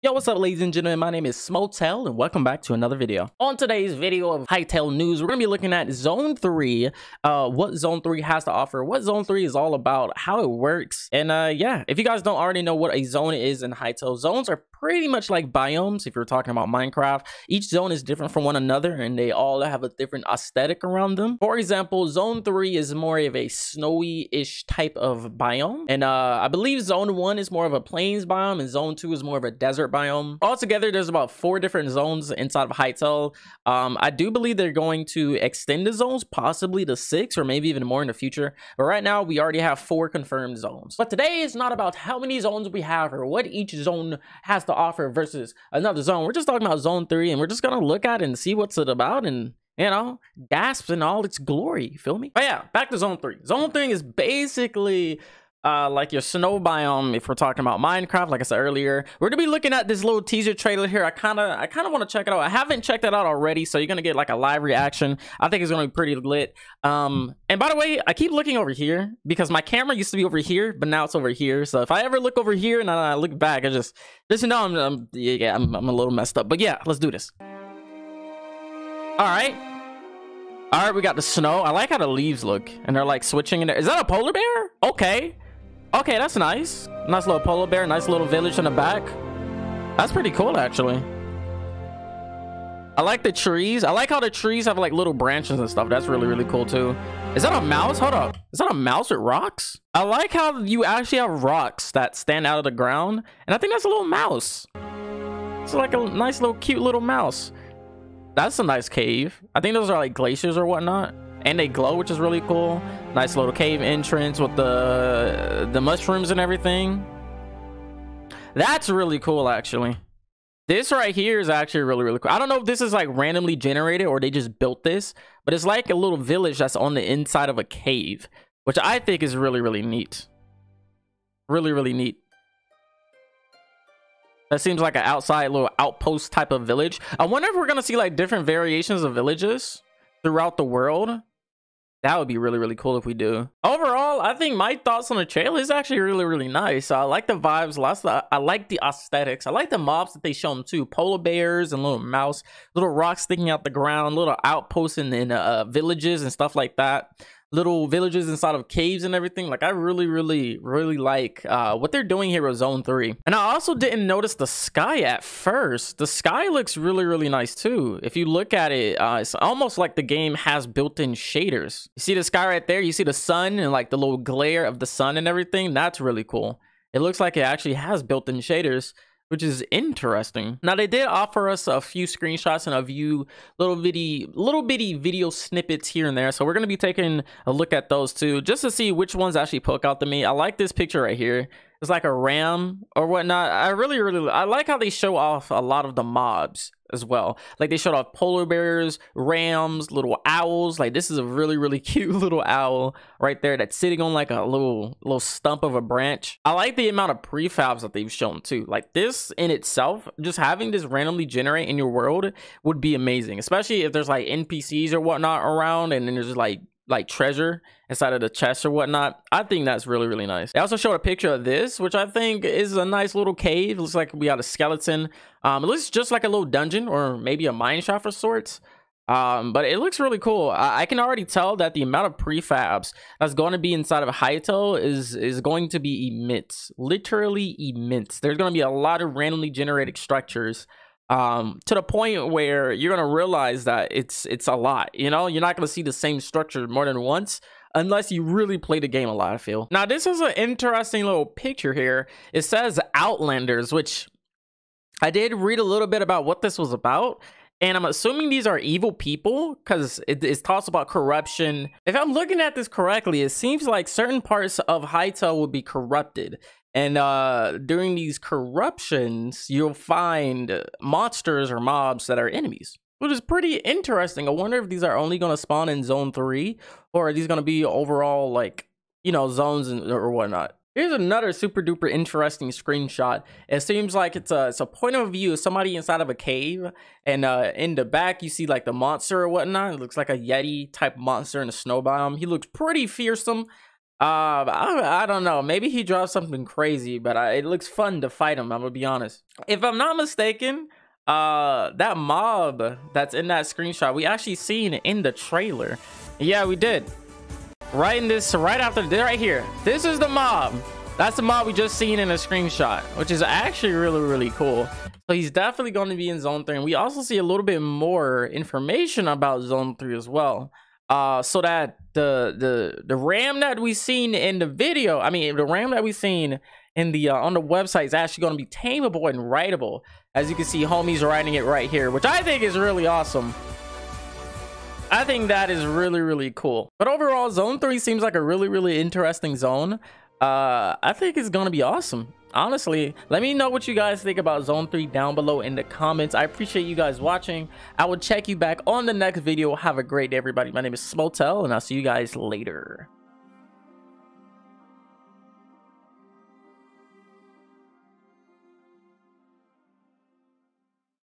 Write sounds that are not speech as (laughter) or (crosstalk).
Yo, what's up ladies and gentlemen, my name is SmoTale and welcome back to another video. On today's video of Hytale News, we're going to be looking at Zone 3, uh, what Zone 3 has to offer, what Zone 3 is all about, how it works, and uh, yeah, if you guys don't already know what a zone is in Hytale, zones are pretty much like biomes if you're talking about Minecraft. Each zone is different from one another and they all have a different aesthetic around them. For example, Zone 3 is more of a snowy-ish type of biome, and uh, I believe Zone 1 is more of a plains biome and Zone 2 is more of a desert desert biome. Altogether, there's about four different zones inside of Hytale. Um, I do believe they're going to extend the zones, possibly to six or maybe even more in the future. But right now, we already have four confirmed zones. But today is not about how many zones we have or what each zone has to offer versus another zone. We're just talking about zone three and we're just going to look at it and see what's it about and you know, gasps in all its glory. You feel me? But yeah, back to zone three. Zone three is basically uh, like your snow biome if we're talking about minecraft like i said earlier we're gonna be looking at this little teaser trailer here. I kind of i kind of want to check it out. I haven't checked it out already so you're gonna get like a live reaction. I think it's gonna be pretty lit. Um and by the way i keep looking over here because my camera used to be over here but now it's over here. So if i ever look over here and i look back i just just know i'm, I'm yeah I'm, I'm a little messed up. But yeah let's do this. All right. All right we got the snow. I like how the leaves look and they're like switching in there. Is that a polar bear? Okay Okay, that's nice. Nice little polar bear, nice little village in the back. That's pretty cool, actually. I like the trees. I like how the trees have like little branches and stuff. That's really, really cool too. Is that a mouse? Hold up. Is that a mouse with rocks? I like how you actually have rocks that stand out of the ground. And I think that's a little mouse. It's like a nice little cute little mouse. That's a nice cave. I think those are like glaciers or whatnot and they glow which is really cool. Nice little cave entrance with the the mushrooms and everything. That's really cool actually. This right here is actually really really cool. I don't know if this is like randomly generated or they just built this but it's like a little village that's on the inside of a cave which i think is really really neat. Really really neat. That seems like an outside little outpost type of village. I wonder if we're gonna see like different variations of villages throughout the world that would be really, really cool if we do. Overall, I think my thoughts on the trailer is actually really, really nice. I like the vibes. Lots of, I like the aesthetics. I like the mobs that they show them too. Polar bears and little mouse, little rocks sticking out the ground, little outposts in, in uh, villages and stuff like that little villages inside of caves and everything. Like I really, really, really like uh, what they're doing here with Zone 3. And I also didn't notice the sky at first. The sky looks really, really nice too. If you look at it, uh, it's almost like the game has built-in shaders. You see the sky right there? You see the sun and like the little glare of the sun and everything? That's really cool. It looks like it actually has built-in shaders which is interesting. Now they did offer us a few screenshots and a few little bitty, little bitty video snippets here and there. So we're gonna be taking a look at those too, just to see which ones actually poke out to me. I like this picture right here it's like a ram or whatnot. I really, really, I like how they show off a lot of the mobs as well. Like they showed off polar bears, rams, little owls. Like this is a really, really (laughs) cute little owl right there that's sitting on like a little, little stump of a branch. I like the amount of prefabs that they've shown too. Like this in itself, just having this randomly generate in your world would be amazing, especially if there's like NPCs or whatnot around and then there's like like treasure inside of the chest or whatnot. I think that's really, really nice. They also showed a picture of this, which I think is a nice little cave. It looks like we got a skeleton. Um, it looks just like a little dungeon or maybe a mine shaft of sorts. Um, but it looks really cool. I, I, can already tell that the amount of prefabs that's going to be inside of Hytale is is going to be immense, literally immense. There's going to be a lot of randomly generated structures um, to the point where you're gonna realize that it's it's a lot. You know, you're not gonna see the same structure more than once unless you really play the game a lot. I feel. Now, this is an interesting little picture here. It says Outlanders, which I did read a little bit about what this was about. And I'm assuming these are evil people because it, it, talks about corruption. If I'm looking at this correctly, it seems like certain parts of Hytale will be corrupted. And uh, during these corruptions, you'll find monsters or mobs that are enemies, which is pretty interesting. I wonder if these are only going to spawn in Zone 3 or are these going to be overall, like, you know, zones or whatnot. Here's another super duper interesting screenshot. It seems like it's a it's a point of view of somebody inside of a cave, and uh, in the back you see like the monster or whatnot. It looks like a yeti type monster in a snow biome. He looks pretty fearsome. Uh, I, I don't know. Maybe he dropped something crazy, but I, it looks fun to fight him. I'm gonna be honest. If I'm not mistaken, uh, that mob that's in that screenshot, we actually seen in the trailer. Yeah, we did. Right in this, right after, right here. This is the mob. That's the mob we just seen in a screenshot, which is actually really, really cool. So he's definitely going to be in Zone 3. And we also see a little bit more information about Zone 3 as well uh so that the the the ram that we seen in the video i mean the ram that we seen in the uh, on the website is actually going to be tameable and writable. As you can see homies writing it right here which i think is really awesome. I think that is really really cool. But overall zone 3 seems like a really really interesting zone. Uh i think it's gonna be awesome honestly let me know what you guys think about zone 3 down below in the comments. I appreciate you guys watching. I will check you back on the next video. Have a great day everybody. My name is SmoTale and i'll see you guys later